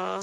uh,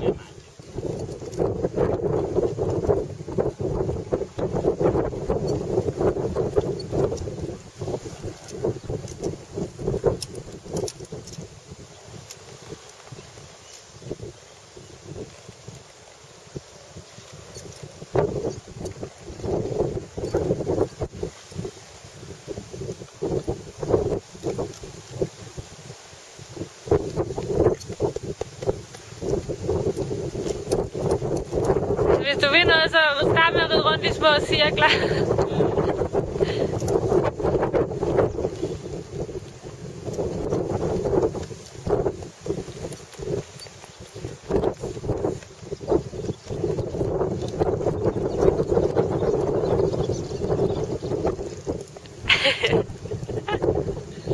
Yep. Du vinder noget, så start med at ride rundt i små cirkler.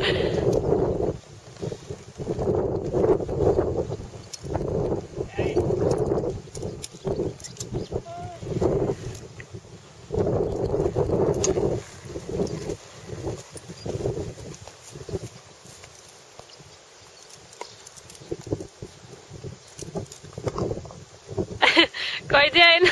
Yeah I derind?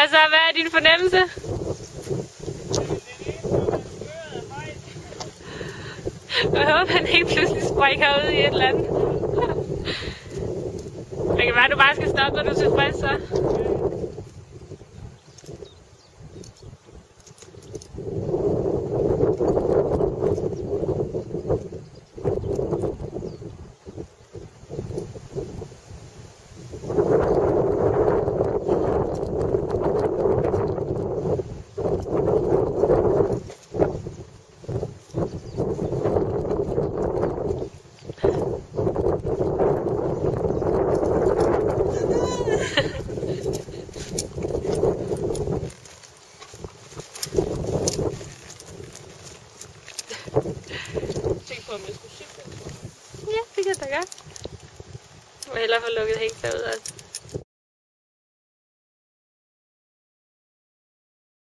Hvad så? Hvad er din fornemmelse? Jeg håber, han ikke pludselig springer ud i et eller andet. Det kan være, at du bare skal stoppe, når du er tilfreds, så. Om jeg skulle cykle. Ja, det kan jeg da godt. Jeg må hellere få lukket helt derud også.